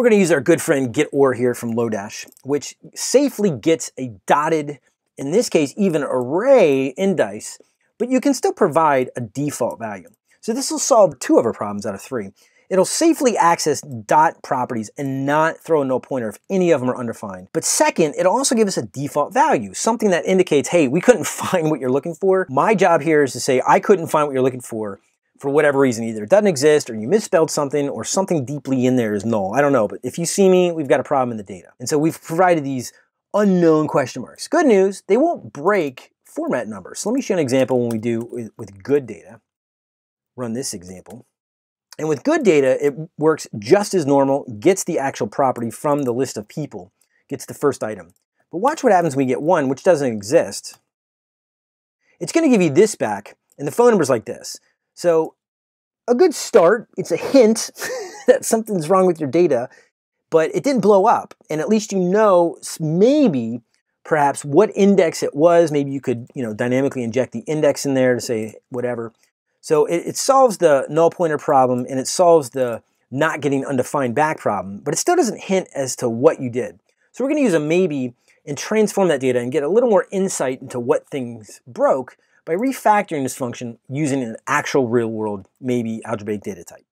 We're going to use our good friend getOr here from Lodash, which safely gets a dotted, in this case, even array indice, but you can still provide a default value. So this will solve two of our problems out of three. It'll safely access dot properties and not throw a null pointer if any of them are undefined. But second, it'll also give us a default value, something that indicates, hey, we couldn't find what you're looking for. My job here is to say, I couldn't find what you're looking for for whatever reason. Either it doesn't exist or you misspelled something or something deeply in there is null. I don't know, but if you see me, we've got a problem in the data. And so we've provided these unknown question marks. Good news, they won't break format numbers. So let me show an example when we do with, with good data. Run this example. And with good data, it works just as normal, gets the actual property from the list of people, gets the first item. But watch what happens when we get one, which doesn't exist. It's going to give you this back, and the phone number is like this. So a good start, it's a hint that something's wrong with your data, but it didn't blow up. And at least you know maybe perhaps what index it was. Maybe you could, you know, dynamically inject the index in there to say whatever. So it, it solves the null pointer problem and it solves the not getting undefined back problem, but it still doesn't hint as to what you did. So we're going to use a maybe and transform that data and get a little more insight into what things broke by refactoring this function using an actual real world maybe algebraic data type.